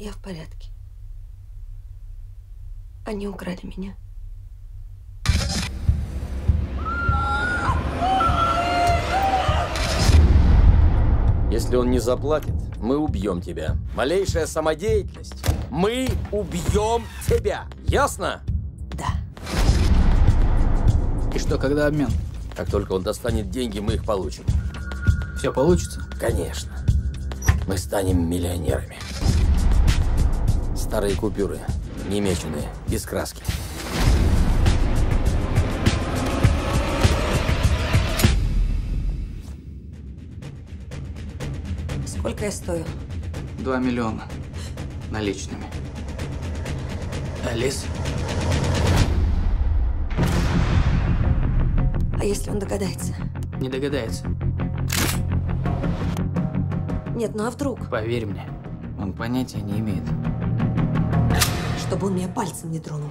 Я в порядке. Они украли меня. Если он не заплатит, мы убьем тебя. Малейшая самодеятельность. Мы убьем тебя. Ясно? Да. И что, когда обмен? Как только он достанет деньги, мы их получим. Все получится? Конечно. Мы станем миллионерами. Старые купюры, немеченные, без краски. Сколько я стою? Два миллиона. Наличными. Алис? А если он догадается? Не догадается. Нет, ну а вдруг? Поверь мне, он понятия не имеет. Чтобы он меня пальцем не тронул.